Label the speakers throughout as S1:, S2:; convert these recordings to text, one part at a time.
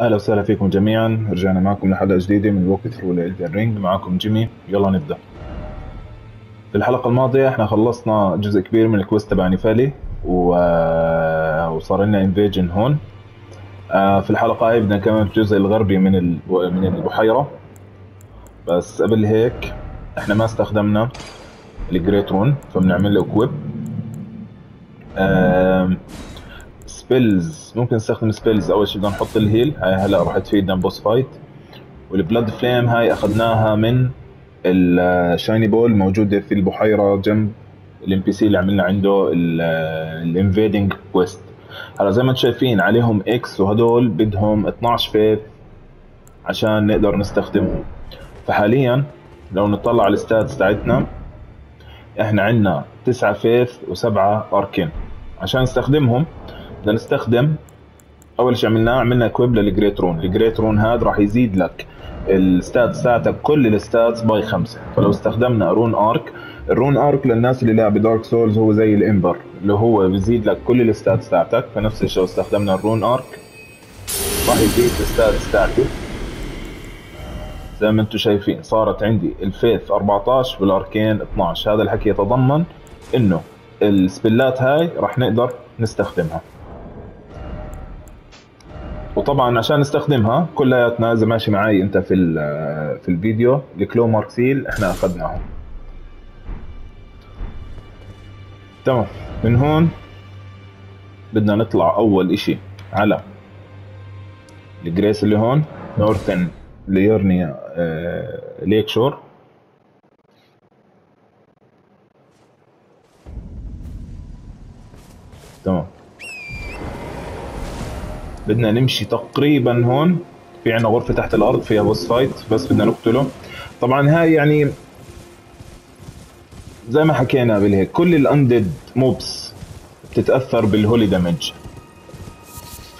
S1: أهلا وسهلا فيكم جميعا. رجعنا معكم لحلقة جديدة من walkthrough ل Elden Ring معكم جيمي. يلا نبدأ. في الحلقة الماضية إحنا خلصنا جزء كبير من ال quest تبع Nepheli و... وصار لنا invasion هون. آه، في الحلقة هاي بدنا كمان الجزء الغربي من ال... من البحيرة. بس قبل هيك إحنا ما استخدمنا ال Great Rune فبنعمل له equip spells ممكن نستخدم spells أول شيء بدنا نحط ال heal هاي هلا راح تفيدنا boss fight وال Bloodflame هاي أخذناها من ال shiny ball موجودة في البحيرة جنب ال NPC اللي عملنا عنده ال invading quest هلا زي ما أنتم شايفين عليهم X وهدول بدهم 12 faith عشان نقدر نستخدمهم. فحاليا لو نطلع على ال stats تاعتنا إحنا عندنا 9 faith و7 arcane عشان نستخدمهم بدنا نستخدم أول شيء عملناه عملنا equip لل Great Rune. ال Great Rune هذا راح يزيد لك ال stats تاعتك كل ال stats by خمسة. فلو استخدمنا Rune Arc ال Rune Arc للناس اللي لعب Dark Souls هو زي ال ember اللي هو بيزيد لك كل ال stats تاعتك فنفس الشيء لو استخدمنا ال Rune Arc راح يزيد ال stats تاعتي زي ما أنتم شايفين صارت عندي ال faith 14 وال arcane 12 هذا الحكي يتضمن إنه ال spell ات هاي راح نقدر نستخدمها. وطبعا عشان نستخدمها كلياتنا إذا ماشي معي أنت في في الفيديو ال Clawmark Seal إحنا أخذناهم. تمام. من هون بدنا نطلع أول إشي على ال grace اللي هون Northern Liurnia آه Lake Shore. تمام. بدنا نمشي تقريبا هون. في عنا غرفة تحت الأرض فيها boss fight بس بدنا نقتله. طبعا هاي يعني زي ما حكينا قبل هيك كل ال undead mobs بتتأثر بال holy damage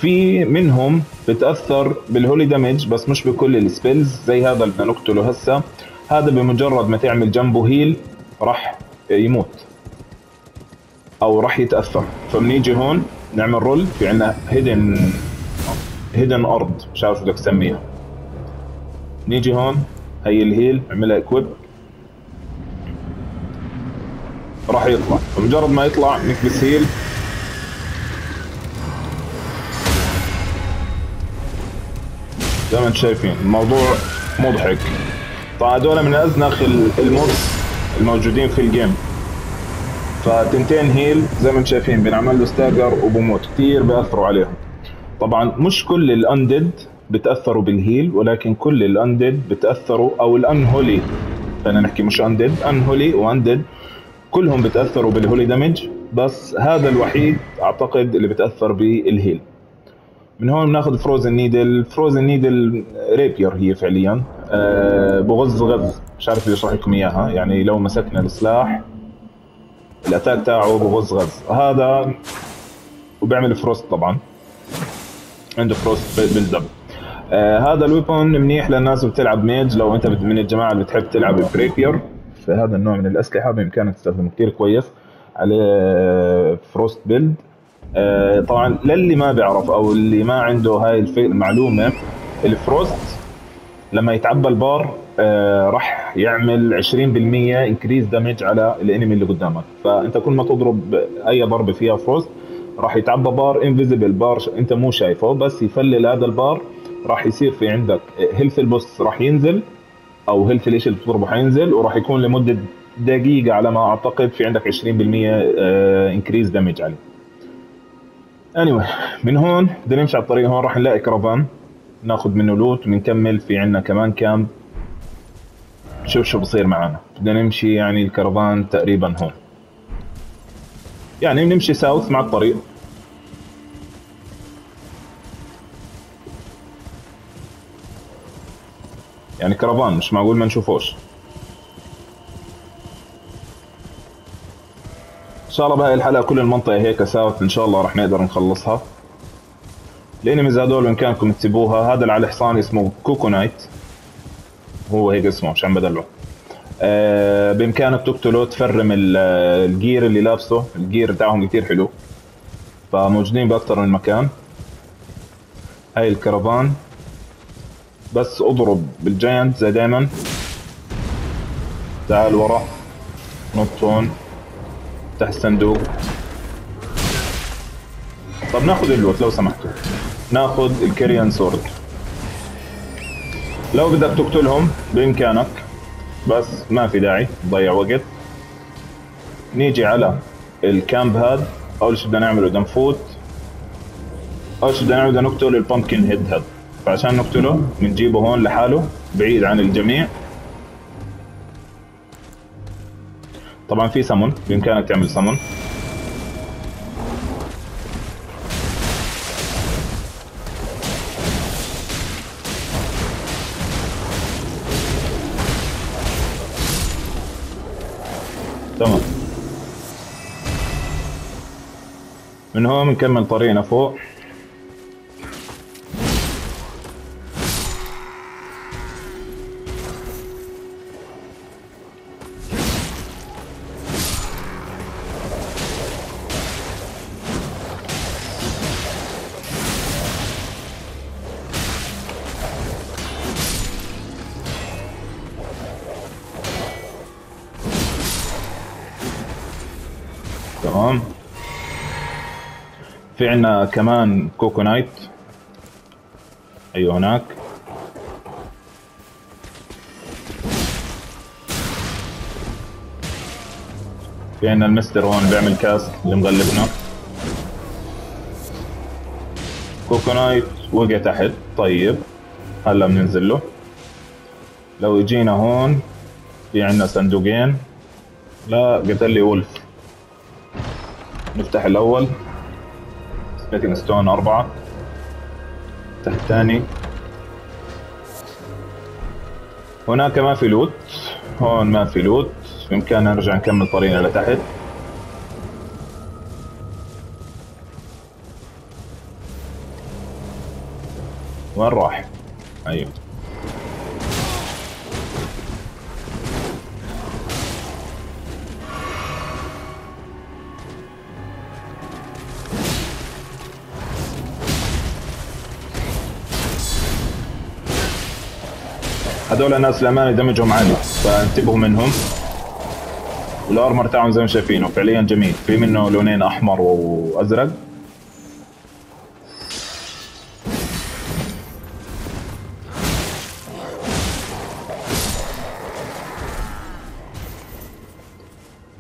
S1: في منهم بتأثر بال holy damage بس مش بكل ال spells زي هذا اللي بدنا نقتله هسه هذا بمجرد ما تعمل جنبه heal راح يموت. أو راح يتأثر. فبنيجي هون نعمل roll في عنا hidden hidden ارض مش عارف بدك تسميها. نيجي هون هي ال heal نعملها equip راح يطلع. فمجرد ما يطلع نكبس heal زي ما أنتم شايفين الموضوع مضحك. طبعا هذول من أزنخ ال mobs الموجودين في ال game فتنتين heal زي ما أنتم شايفين بنعمل له stagger وبموت. كثير بيأثروا عليهم. طبعا مش كل ال undead بتأثروا بال heal ولكن كل ال undead بتأثروا أو ال unholy خلينا نحكي مش undead unholy و undead كلهم بتأثروا بال holy damage بس هذا الوحيد أعتقد اللي بتأثر بال heal. من هون بناخذ frozen needle frozen needle rapier هي فعليا. أه بغز غز مش عارف أشرح لكم إياها يعني لو مسكنا السلاح ال attack تاعه بغز غز. هذا وبيعمل frost طبعا. عنده frost build up آه هذا ال weapon منيح للناس اللي بتلعب mage لو أنت من الجماعة اللي بتحب تلعب ب rapier فهذا النوع من الأسلحة بإمكانك تستخدمه كثير كويس. عليه frost build up طبعا للي ما بيعرف أو اللي ما عنده هاي المعلومة ال frost لما يتعبى البار آه راح يعمل 20% increase damage على ال enemy اللي قدامك. فأنت كل ما تضرب أي ضربة فيها frost راح يتعبى bar invisible bar انت مو شايفه بس يفلل هذا البار راح يصير في عندك. health ال boss راح ينزل أو health الاشي اللي بتضربه حينزل وراح يكون لمدة دقيقة على ما أعتقد في عندك 20% increase damage عليه. anyway من هون بدنا نمشي على الطريق. هون راح نلاقي كرفان ناخذ منه loot ونكمل. في عندنا كمان camp شوف شو بصير معنا. بدنا نمشي يعني الكرفان تقريبا هون. يعني بنمشي south مع الطريق. يعني كرفان مش معقول ما نشوفوش. إن شاء الله بهاي الحلقة كل المنطقة هيك south إن شاء الله راح نقدر نخلصها. ال enemies هذول بامكانكم تسيبوها هذا اللي على الحصان اسمه Cuckoo Knight هو هيك اسمه عشان بدلعه. آه بإمكانك تقتله تفرم ال gear اللي لابسه. ال gear تاعهم كثير حلو. فموجودين باكثر من مكان. هاي الكرفان. بس اضرب بال giant زي دايما. تعال ورا. نط هون. تحت الصندوق. طب ناخذ ال loot لو سمحتوا. ناخذ ال Carian sword. لو بدك تقتلهم بإمكانك. بس ما في داعي تضيع وقت. نيجي على الكامب هاد أول شيء بدنا نعمله بدنا نفوت أول شيء بدنا نعمله بدنا نقتل البامكن هيد هاد. فعشان نقتله بنجيبه هون لحاله بعيد عن الجميع. طبعا في سمون بإمكانك تعمل سمون من هون بنكمل طريقنا فوق تمام. في عنا كمان Cuckoo Knight. أيوه هناك. في عنا المستر هون بيعمل cast اللي مغلبنا Cuckoo Knight وقع تحت. طيب هلا بننزل له. لو اجينا هون في عنا صندوقين. لا قتل لي ولف. نفتح الأول. سميثنج ستون أربعة. تحت ثاني هناك ما في لوت هون ما في لوت بإمكاننا نرجع نكمل طريقنا لتحت وين راح؟ أيوه. هذول ناس الامانه دمجهم عالي فانتبهوا منهم. والارمر تاعهم زي ما شايفينه فعليا جميل. في منه لونين أحمر وأزرق.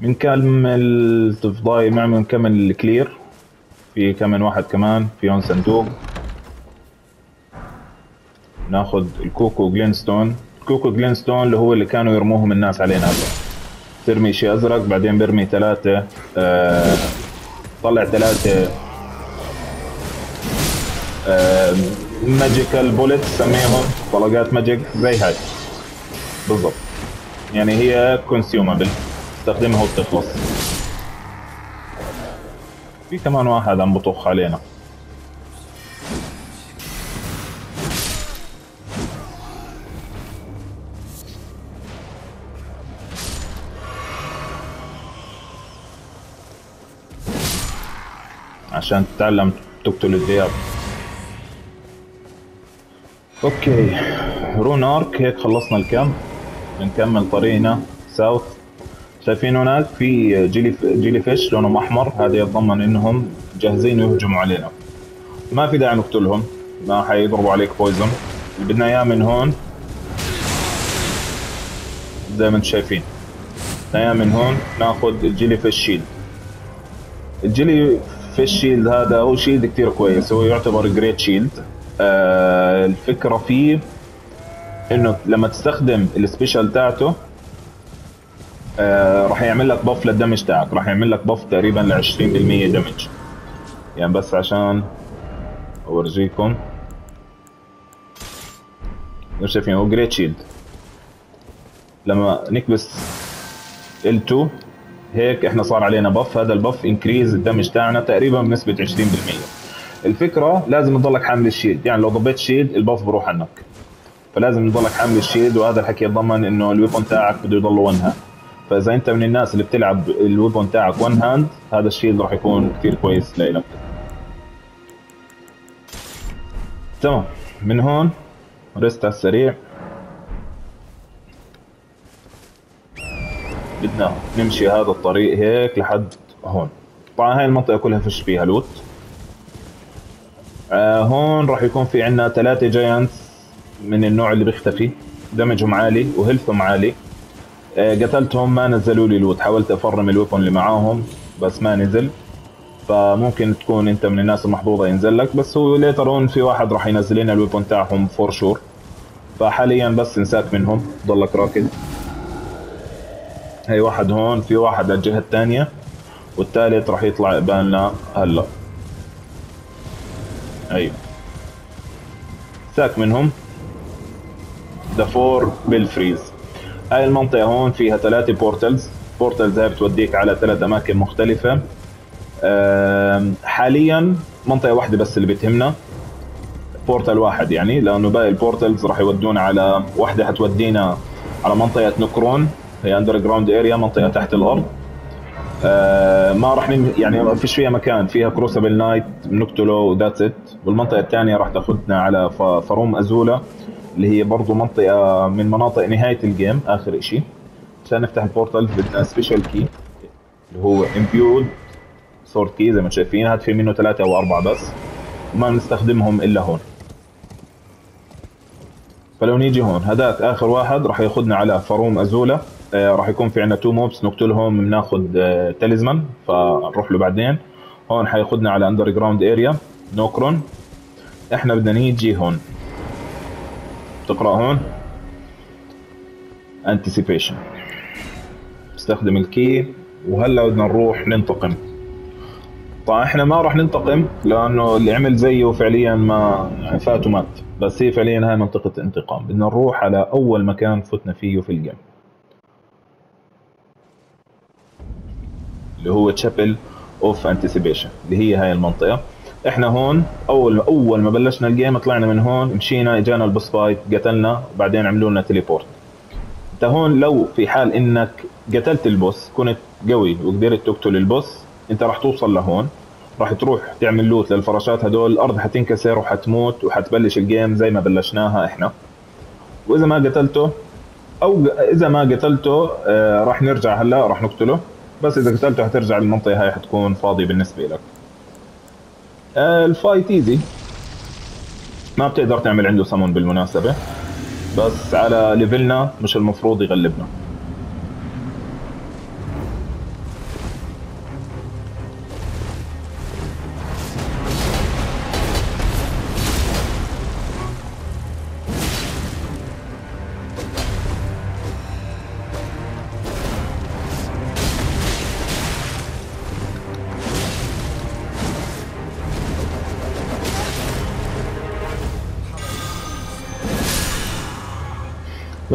S1: بنكمل تفضاي معنا بنكمل الكلير؟ في كمان واحد كمان في هون صندوق ناخذ الكوكو جلينستون. الكوكو جلينستون اللي هو اللي كانوا يرموهم الناس علينا ترمي شيء أزرق بعدين بيرمي ثلاثة آه طلع ثلاثة آه ماجيكال بوليت سميهم. طلقات ماجيك زي هاي. بالضبط. يعني هي كونسيومابل تستخدمها وبتخلص في كمان واحد عم بطخ علينا. عشان تتعلم تقتل الذئاب okay. rune arc هيك خلصنا ال camp. بنكمل طريقنا south. شايفين هناك في jelly jellyfish لونهم أحمر. هذا يتضمن إنهم جاهزين يهجموا علينا. ما في داعي نقتلهم. ما حيضربوا عليك poison اللي بدنا إياه من هون زي ما أنتم شايفين. بدنا إياه من هون ناخذ ال jellyfish shield ال jellyfish shield هذا هو shield كثير كويس هو يعتبر great shield آه الفكرة فيه إنه لما تستخدم ال special تاعته آه راح يعمل لك buff لل damage تاعك راح يعمل لك buff تقريبا ل 20% damage يعني بس عشان أورجيكم. شايفين هو great shield لما نكبس L2 هيك إحنا صار علينا buff هذا ال buff increase ال damage تاعنا تقريبا بنسبة 20% الفكرة لازم تضلك حامل ال shield. يعني لو ضبيت shield ال buff بروح عنك. فلازم تضلك حامل ال shield وهذا الحكي يتضمن إنه ال weapon تاعك بده يضل one hand فإذا أنت من الناس اللي بتلعب ال weapon تاعك one hand هذا ال shield راح يكون كثير كويس لإلك. تمام. من هون rest على السريع. بدنا نمشي هذا الطريق هيك لحد هون. طبعا هاي المنطقة كلها فيش فيها loot. آه هون راح يكون في عندنا ثلاثة giants من النوع اللي بيختفي. دمجهم عالي و health هم عالي. آه قتلتهم ما نزلوا لي loot. حاولت أفرم ال weapon اللي معاهم بس ما نزل. فممكن تكون أنت من الناس المحظوظة ينزل لك بس هو later on في واحد راح ينزل لنا ال weapon تاعهم for sure فحاليا بس انساك منهم. ضلك راكد. هي واحد هون في واحد على الجهة الثانية والثالث راح يطلع قبالنا هلا. أيوه. ساك منهم. ذا فور بالفريز هاي المنطقة هون فيها ثلاثة بورتلز بورتلز هاي بتوديك على ثلاث أماكن مختلفة. حاليا منطقة واحدة بس اللي بتهمنا. بورتل واحد يعني لأنه باقي البورتلز راح يودونا على واحدة حتودينا على منطقة Nokron. هي underground area منطقة تحت الأرض. آه ما راح نم... يعني ما فيش فيها مكان فيها crucible knight بنقتله و that's it والمنطقة الثانية راح تاخذنا على ف... Farum Azula اللي هي برضه منطقة من مناطق نهاية ال game آخر شيء عشان نفتح ال portal بدنا special key اللي هو Imbued Sword Key زي ما شايفين. هاد في منه ثلاثة أو أربعة بس وما بنستخدمهم إلا هون. فلو نيجي هون هذاك آخر واحد راح ياخذنا على Farum Azula. راح يكون في عندنا two mobs نقتلهم بناخذ talisman فنروح له بعدين. هون حياخذنا على underground area Nokron إحنا بدنا نيجي هون. تقرأ هون. Anticipation استخدم ال key وهلا بدنا نروح ننتقم. طبعا إحنا ما راح ننتقم لأنه اللي عمل زيه فعليا ما فات ومات. بس هي فعليا هاي منطقة انتقام. بدنا نروح على أول مكان فتنا فيه في ال game. اللي هو Chapel of Anticipation اللي هي هاي المنطقة. إحنا هون أول أول ما بلشنا ال game طلعنا من هون مشينا اجانا ال boss fight قتلنا وبعدين عملوا لنا teleport أنت هون لو في حال إنك قتلت ال boss كنت قوي وقدرت تقتل ال boss أنت راح توصل لهون. راح تروح تعمل loot للفراشات هدول الأرض حتنكسر وحتموت وحتبلش ال game زي ما بلشناها إحنا. وإذا ما قتلته أو إذا ما قتلته آه راح نرجع هلا راح نقتله. بس إذا قتلته حترجع المنطقة هاي حتكون فاضية بالنسبة لك. آه، ال fight easy ما بتقدر تعمل عنده سمون بالمناسبة. بس على level نا مش المفروض يغلبنا.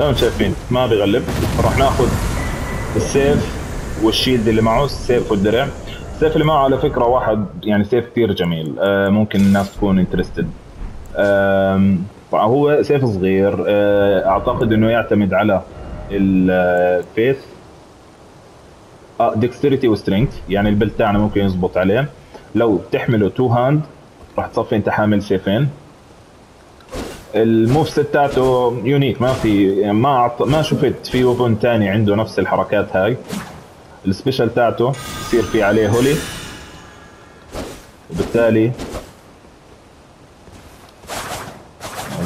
S1: زي ما شايفين ما بيغلب. راح ناخذ السيف وال shield اللي معه السيف والدرع. السيف اللي معه على فكرة واحد يعني سيف كثير جميل. آه ممكن الناس تكون interested آه هو سيف صغير. آه أعتقد إنه يعتمد على ال faith dexterity و strength يعني ال build تاعنا ممكن يزبط عليه. لو بتحمله two hand راح تصفي انت حامل سيفين. ال move تاعته unique ما في يعني ما عط... ما شفت في weapon ثاني عنده نفس الحركات هاي. ال special تاعته يصير في عليه holy. وبالتالي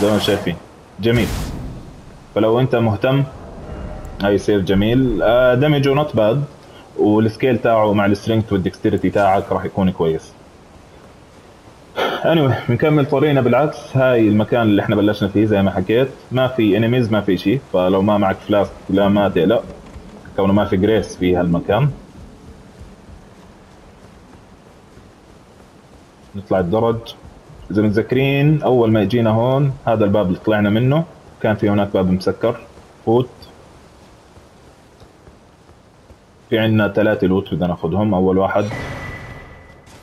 S1: زي ما شايفين. جميل. فلو أنت مهتم هاي يصير جميل. دمجه not bad وال scale تاعه مع ال strength وال dexterity تاعك راح يكون كويس. Anyway, بنكمل طريقنا بالعكس. هاي المكان اللي إحنا بلشنا فيه زي ما حكيت. ما في enemies ما في شيء فلو ما معك flask لا ما تقلق. كونه ما في grace في هالمكان. نطلع الدرج. إذا متذكرين أول ما اجينا هون هذا الباب اللي طلعنا منه. كان في هناك باب مسكر. فوت. في عندنا ثلاثة loot بدنا ناخذهم أول واحد.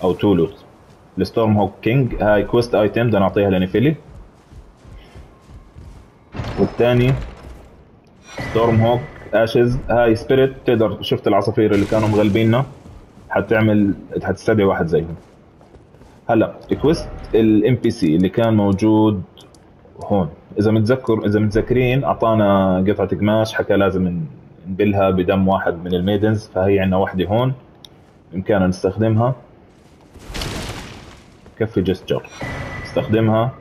S1: أو two loot ال Stormhawk King. هاي quest item بدنا نعطيها ل Nepheli. والثاني Stormhawk ashes. هاي spirit تقدر شفت العصافير اللي كانوا مغلبيننا. حتعمل حتستدعي واحد زيهم. هلا quest ال NPC اللي كان موجود هون. إذا متذكر إذا متذكرين أعطانا قطعة قماش حكى لازم نبلها بدم واحد من ال maidens فهي عندنا وحدة هون. بإمكاننا نستخدمها. كفي جستجر نستخدمها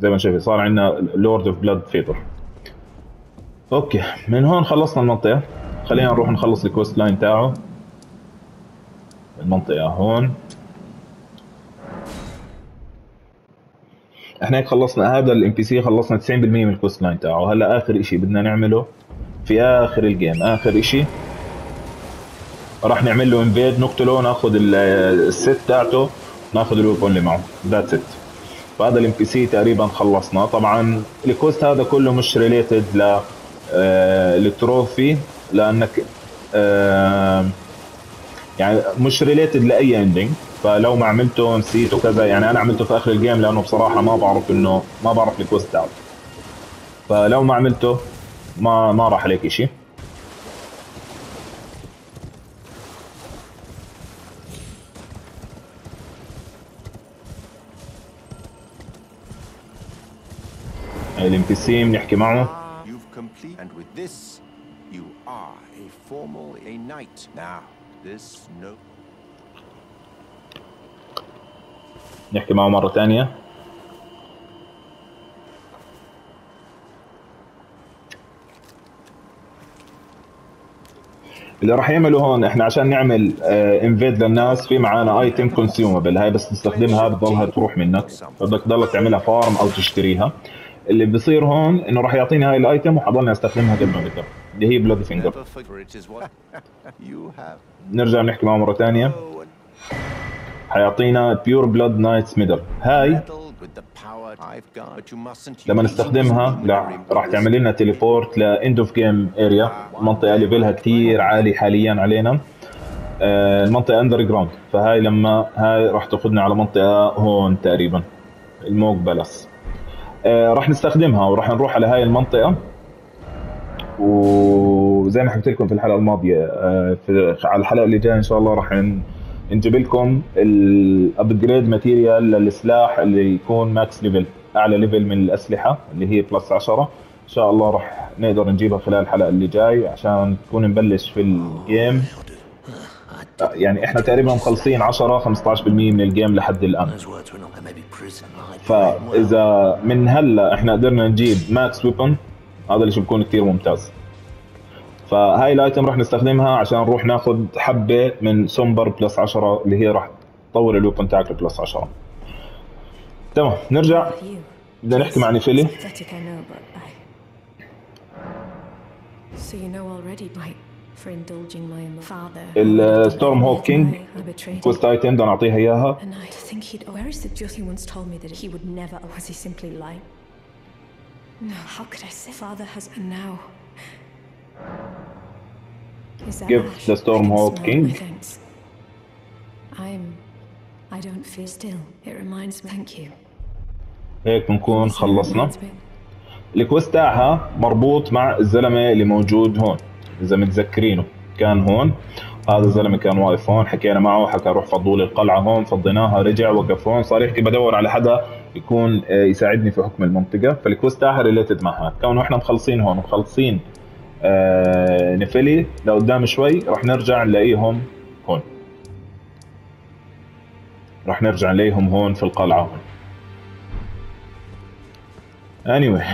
S1: زي ما شايفين. صار عندنا لورد اوف بلاد فيتر أوكي من هون خلصنا المنطقة. خلينا نروح نخلص الكوست لاين تاعه. المنطقة هون. إحنا هيك خلصنا هذا الام بي سي خلصنا 90% من الكوست لاين تاعه. هلا آخر إشي بدنا نعمله في آخر ال game آخر إشي. راح نعمل له invade نقتله ناخذ ال set تاعته. ناخذ ال weapon اللي معه. that's it فهذا ال NPC تقريبا خلصنا. طبعا ال quest هذا كله مش related لل trophy لأنك آه يعني مش related لأي ending فلو ما عملته نسيت وكذا يعني أنا عملته في آخر ال game لأنه بصراحة ما بعرف إنه ما بعرف ال quest تاعه فلو ما عملته ما ما راح عليك شيء
S2: Now, this no.
S1: نحكي معه مرة ثانية. اللي راح يعمله هون إحنا عشان نعمل invade للناس في معانا item consumable هاي بس تستخدمها بتضلها تروح منك. فبدك تضلك تعملها farm أو تشتريها. اللي بيصير هون إنه راح يعطيني هاي ال item وحضلني أستخدمها قد ما بدي اللي هي
S2: bloody finger.
S1: نرجع نحكي معه
S2: مرة ثانية.
S1: حيعطينا Pureblood Knight's Medal هاي لما نستخدمها. لا راح تعمل لنا teleport ل end of game area منطقه level ها كثير عالي حاليا علينا. آه، المنطقة underground فهاي لما هاي راح تاخذنا على منطقة هون تقريبا. ال Mohg palace. راح نستخدمها وراح نروح على هاي المنطقة. وزي ما حكيت لكم في الحلقة الماضية آه، في على الحلقة اللي جاية إن شاء الله راح نجيب لكم ال upgrade material للسلاح اللي يكون max level أعلى level من الأسلحة اللي هي plus 10 إن شاء الله راح نقدر نجيبها خلال الحلقة اللي جاي عشان نكون نبلش في ال game آه، يعني إحنا تقريبا مخلصين 10 15% من
S3: ال game لحد الآن.
S1: فاذا من هلا إحنا قدرنا نجيب max weapon هذا الشيء بيكون كثير ممتاز فهاي ال item راح نستخدمها عشان نروح ناخذ حبة من somber plus 10 اللي هي راح تطور ال weapon تاعك plus 10 تمام نرجع. بدنا نحكي مع نيفيلي.
S4: So you know already, right? ال Stormhawk
S1: King
S4: quest
S1: item أنا اعطيها اياها. Give the storm هيك بنكون خلصنا.
S4: ال
S1: quest تاعها مربوط مع الزلمة اللي موجود هون. إذا متذكرينه. كان هون. هذا الزلمة كان واقف هون حكينا معه حكى روح فضوا لي القلعة هون فضيناها رجع وقف هون صار يحكي بدور على حدا يكون آه، يساعدني في حكم المنطقة. فال quest تاعها related معها كونه إحنا مخلصين هون مخلصين آه نفلي لقدام شوي راح نرجع نلاقيهم هون. راح نرجع نلاقيهم هون في القلعة هون. Anyway.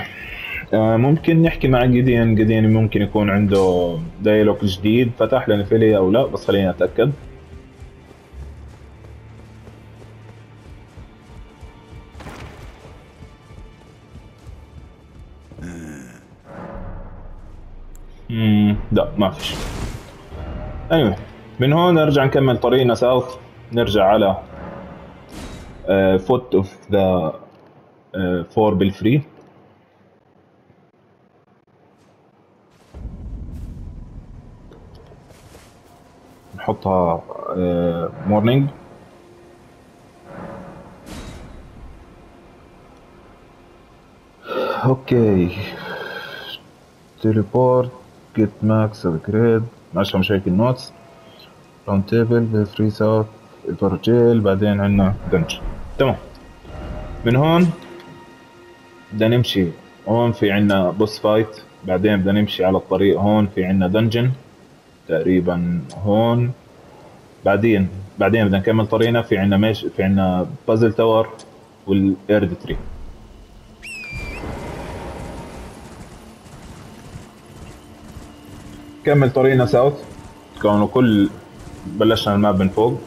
S1: ممكن نحكي مع جيديان جيديان ممكن يكون عنده dialogue جديد فتح لنفيلي أو لا بس خليني أتأكد. امم لا ما فيش. anyway من هون نرجع نكمل طريقنا south نرجع على foot of the Four Belfries نحطها morning أوكي. تليبورت جيت ماكس ابجريد ماشي مشاكل النوتس راوند تيبل فري ساوث البرجيل بعدين عندنا دنج تمام. من هون بدنا نمشي. هون في عنا بوس فايت بعدين بدنا نمشي على الطريق. هون في عنا دنجن تقريبا هون. بعدين بعدين بدنا نكمل طريقنا. في عنا مش في عنا بازل تاور وال Erdtree كمل طريقنا south كونه كل بلشنا ال map من فوق.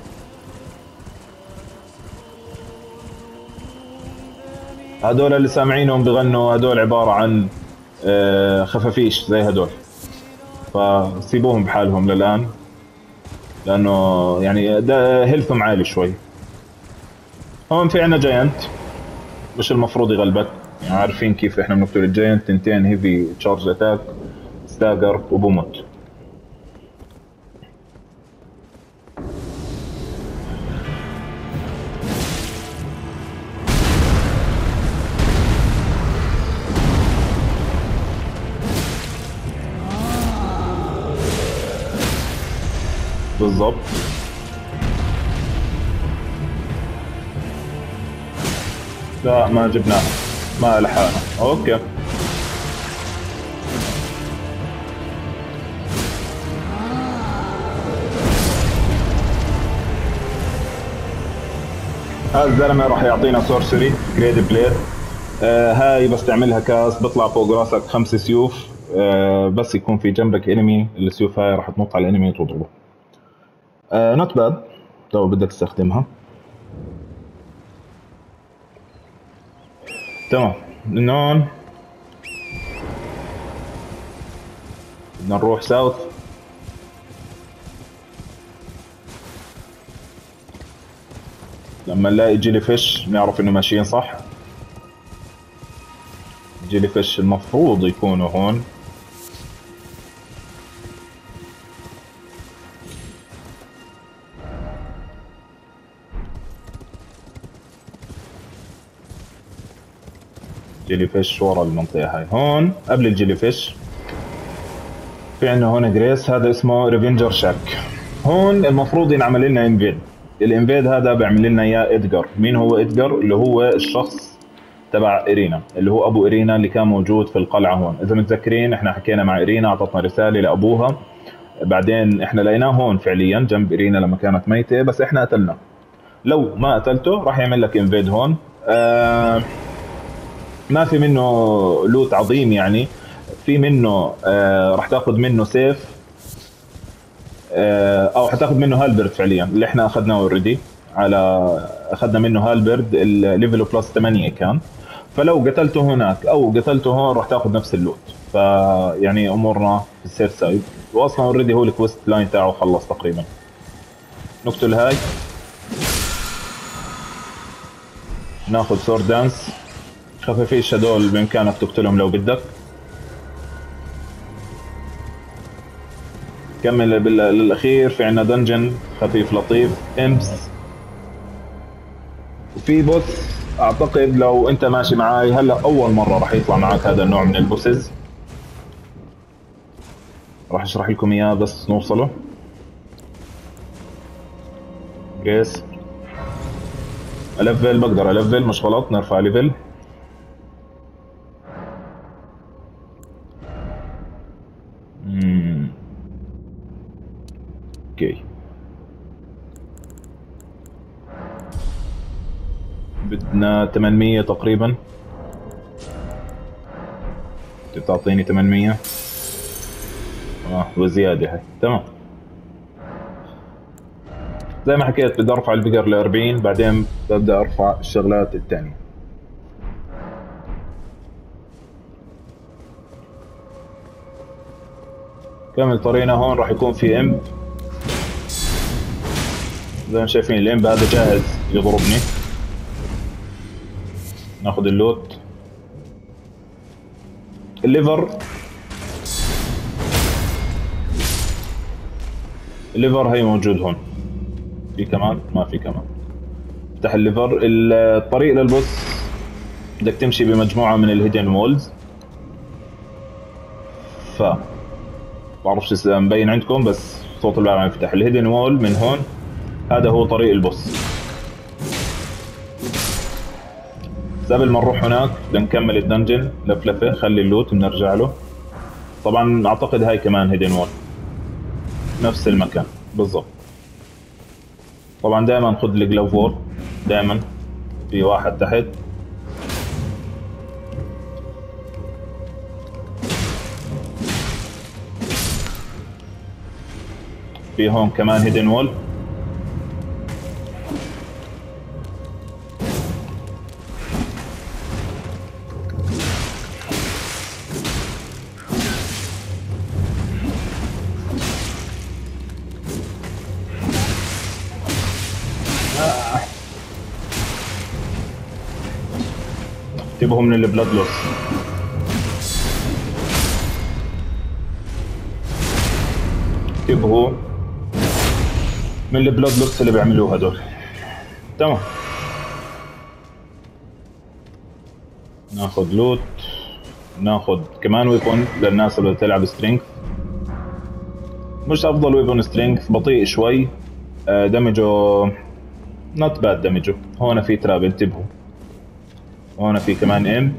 S1: هدول اللي سامعينهم بغنوا هدول عبارة عن آه، خفافيش زي هدول. فسيبوهم بحالهم للآن. لأنه يعني health هم عالي شوي. هون في عنا giant مش المفروض يغلبك. يعني عارفين كيف إحنا بنقتل ال giant تنتين heavy charge attack stagger وبموت. لا ما جبناه ما لحقنا. Okay. هذا الزلمة راح يعطينا sorcery Greatblade آه هاي بس تعملها cast بيطلع فوق راسك خمس سيوف. آه بس يكون في جنبك enemy السيوف هاي راح تنط على ال enemy وتضربه. Not bad لو بدك تستخدمها. تمام. من بدنا نروح ساوث لما نلاقي جيلي فيش نعرف إنه ماشيين صح. جيلي فيش المفروض يكونوا هون. Jellyfish ورا المنطقة هاي. هون قبل ال jellyfish في عندنا هون grace هذا اسمه Revenger's Shack هون المفروض ينعمل لنا invade ال invade هذا بيعمل لنا إياه إدجار. مين هو إدجار؟ اللي هو الشخص تبع إيرينا اللي هو أبو إيرينا اللي كان موجود في القلعة هون. إذا متذكرين إحنا حكينا مع إيرينا أعطتنا رسالة لأبوها. بعدين إحنا لقيناه هون فعليا جنب إيرينا لما كانت ميتة بس إحنا قتلناه. لو ما قتلته راح يعمل لك invade هون. آه ما في منه loot عظيم يعني. في منه آه راح تاخذ منه سيف آه أو حتاخذ منه halberd فعليا اللي إحنا أخذناه already على أخذنا منه halberd ال level plus 8 كان. فلو قتلته هناك أو قتلته هون راح تاخذ نفس ال loot. فيعني أمورنا في ال safe side واصلا already هو ال quest line تاعه خلص تقريبا. نقتل هاي. ناخذ Sword Dance خفافيش هدول بامكانك تقتلهم لو بدك. كمل بالاخير في عنا dungeon خفيف لطيف. امس وفي boss أعتقد لو أنت ماشي معاي هلأ أول مرة راح يطلع معك هذا النوع من ال bosses. راح أشرح لكم إياه بس نوصله. جيس الفل بقدر ألفل مش غلط نرفع ليفل بدنا 800 تقريبا. تعطيني 800 آه وزيادة هاي. تمام. زي ما حكيت بدي أرفع البقر ل 40 بعدين ببدا أرفع الشغلات الثانية. كمل طريقنا هون؟ راح يكون في إمب. زي ما شايفين الإمب هذا جاهز يضربني. ناخذ ال loot. ال lever. ال lever هي موجود هون. في كمان؟ ما في كمان. افتح ال lever. الطريق لل boss. بدك تمشي بمجموعة من ال hidden walls ف بعرفش إذا مبين عندكم بس صوت الباب عم يفتح ال hidden wall من هون. هذا هو طريق ال boss. قبل ما نروح هناك بدنا نكمل ال dungeon لفلفة خلي ال loot بنرجع له. طبعا أعتقد هاي كمان hidden wall. نفس المكان بالضبط. طبعا دائما خذ ال glovewort دائما في واحد تحت. في هون كمان هيدن وول. اكتبه من البلاد لوس اكتبه من البلاد لوس اللي بيعملوه هدول. تمام. ناخذ لوت ناخذ كمان ويبون للناس اللي بتلعب سترينث مش أفضل ويبون سترينث بطيء شوي. آه، دمجه نوت باد دمجه. هون في تراب انتبهوا. هون في كمان ام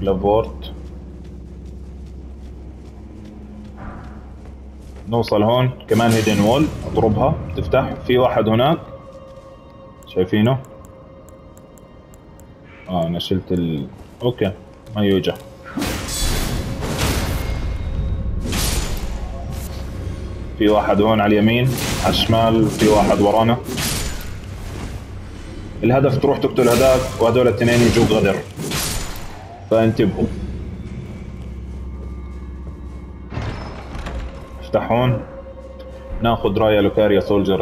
S1: لافورت نوصل هون كمان هيدن وول اضربها تفتح في واحد هناك. شايفينه؟ آه أنا شلت ال أوكي ما يوجع. في واحد هون على اليمين على الشمال في واحد ورانا. الهدف تروح تقتل هذاك وهذول الاثنين يجوك غدر. فانتبهوا. افتح هون. ناخذ رايا لوكاريا soldier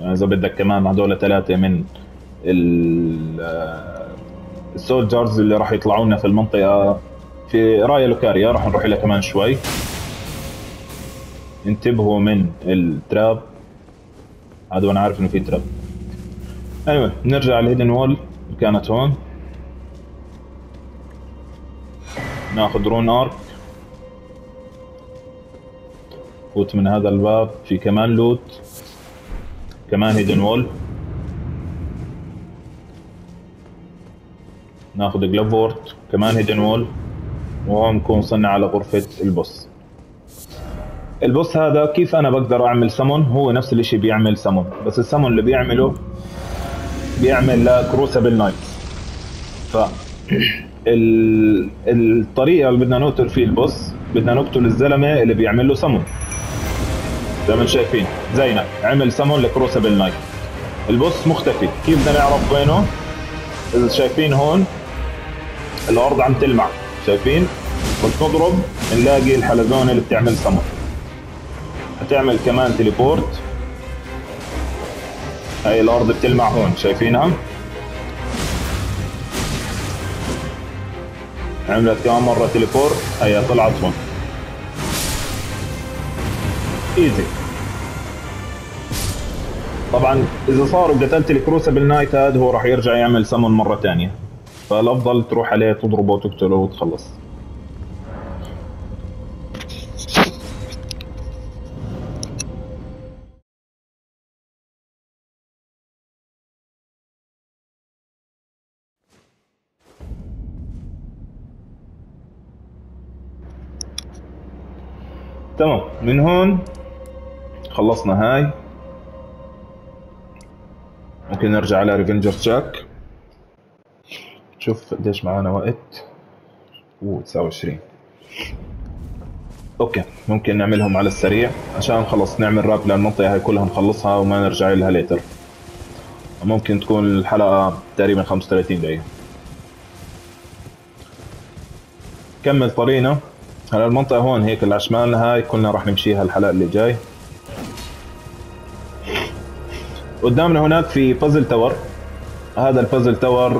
S1: يعني إذا بدك كمان هذول ثلاثة من ال- ال soldiers اللي راح يطلعوا لنا في المنطقة. في رايا لوكاريا راح نروح لها كمان شوي. انتبهوا من ال trap. هذا وأنا عارف انه في trap. أيوه نرجع لل hidden wall اللي كانت هون. ناخذ rune arc. فوت من هذا الباب. في كمان loot. كمان hidden wall. ناخذ glovewort كمان hidden wall. وهون نكون وصلنا على غرفة ال boss. ال boss هذا كيف أنا بقدر أعمل سمون؟ هو نفس الإشي بيعمل سمون بس السمون اللي بيعمله بيعمل ل Crucible Knight ف ال... الطريقة اللي بدنا نقتل فيه ال boss بدنا نقتل الزلمة اللي بيعمل له سمون. زي ما شايفين زينا عمل summon ل Crucible Knight. ال boss مختفي. كيف بدنا نعرف وينه؟ إذا شايفين هون الأرض عم تلمع. شايفين؟ قلت نضرب نلاقي الحلزونه اللي بتعمل سمون. هتعمل كمان teleport. هاي الأرض بتلمع هون شايفينها؟ عملت كمان مرة teleport هي طلعت هون. easy طبعا إذا صار قتلت ال Crucible Knight هذا هو راح يرجع يعمل سمون مرة ثانية فالأفضل تروح عليه تضربه وتقتله وتخلص. تمام. من هون خلصنا هاي. ممكن نرجع على ريفنجر جاك شوف قديش معانا وقت. أوه 29 okay ممكن نعملهم على السريع. عشان خلص نعمل wrap للمنطقة هاي كلها نخلصها وما نرجع لها later ممكن تكون الحلقة تقريبا 35 دقيقة. كمل طريقنا. هلا المنطقة هون هيك اللي على هاي كلنا راح نمشيها الحلقة اللي جاي. قدامنا هناك في puzzle tower هذا ال puzzle tower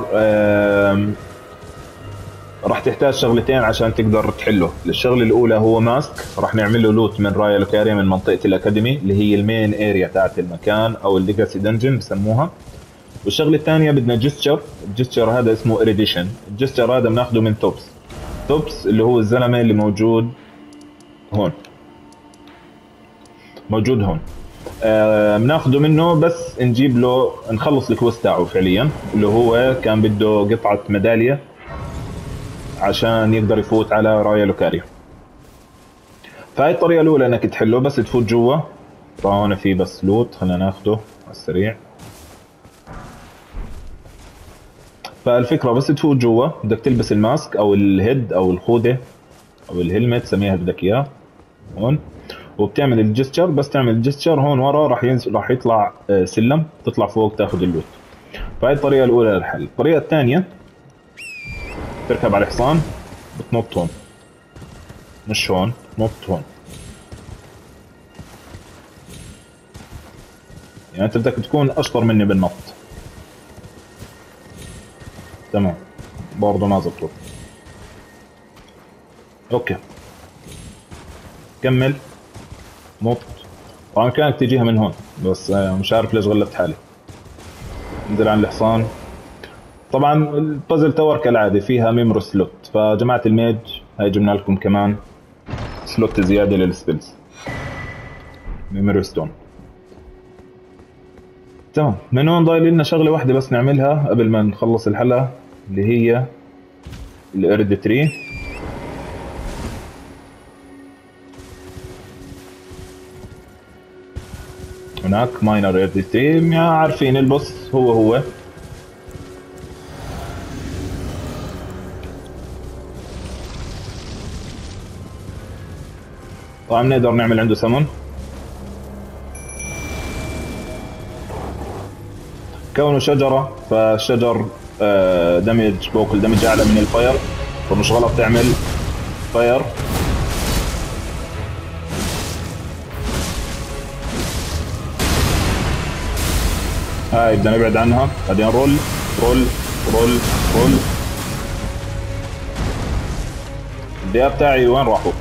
S1: راح تحتاج شغلتين عشان تقدر تحله. الشغلة الأولى هو mask راح نعمل له loot من رايا لوكاريا من منطقة ال academy اللي هي ال main area تاعت المكان أو ال legacy dungeon بسموها. والشغلة الثانية بدنا gesture ال gesture هذا اسمه erudition ال gesture هذا بناخده من Thops Thops اللي هو الزلمة اللي موجود هون. موجود هون. آه بناخده منه بس نجيب له نخلص ال quest تاعه فعليا اللي هو كان بده قطعة ميدالية عشان يقدر يفوت على رايا لوكاريا. فهي الطريقة الأولى إنك تحله بس تفوت جوا. فهون في بس loot خلينا ناخده على السريع. فالفكرة بس تفوت جوا. بدك تلبس ال mask أو ال head أو الخوذه أو الهلمت سميها بدك إياه. هون. وبتعمل الجستشر بس تعمل الجستشر هون ورا راح ينزل راح يطلع آه، سلم تطلع فوق تاخذ اللوت. فهي الطريقة الأولى للحل. الطريقة الثانية تركب على الحصان بتنط هون. مش هون نط هون. يعني أنت بدك تكون أشطر مني بالنط. تمام. برضه ما زبطت okay. كمل. نط طبعا كانت تجيها من هون بس آه، مش عارف ليش غلبت حالي. انزل عن الحصان. طبعا ال puzzle tower كالعادة فيها memory slot. فجماعة ال mage هاي جبنا لكم كمان slot زيادة لل spells. memory stone. تمام. من هون ضايل لنا شغلة واحدة بس نعملها قبل ما نخلص الحلقة. اللي هي ال Erdtree. هناك minor Erdtree. عارفين ال boss هو هو. طبعا نقدر نعمل عنده سمون كونه شجرة فالشجر دمج فوق الدمج أعلى من ال fire فمش غلط تعمل fire هاي بدنا نبعد عنها. بعدين roll roll roll roll الدياب تاعي وين راحوا؟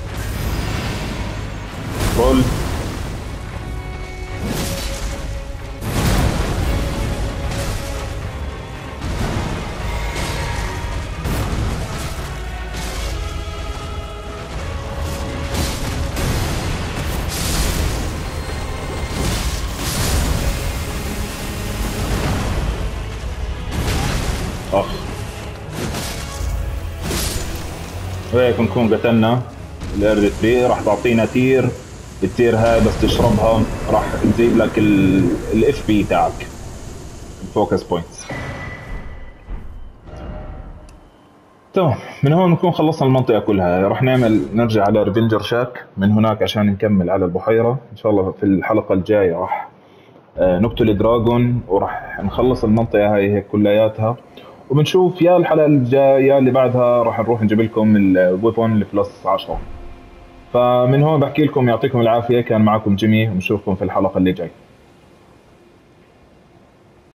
S1: roll وهيك نكون قتلنا ال erdtree راح تعطينا tear. ال tear هاي بس تشربها. راح تزيد لك ال FP تاعك. ال focus points تمام. من هون نكون خلصنا المنطقة كلها. راح نعمل نرجع على Revenger's Shack من هناك عشان نكمل على البحيرة. إن شاء الله في الحلقة الجاية راح آه، نقتل dragon وراح نخلص المنطقة هاي هيك كلياتها. وبنشوف يا الحلقة الجاية اللي بعدها راح نروح نجيب لكم ال weapon ال plus 10 فمن هون بحكي لكم يعطيكم العافية كان معكم جيمي ونشوفكم في الحلقة اللي جاي.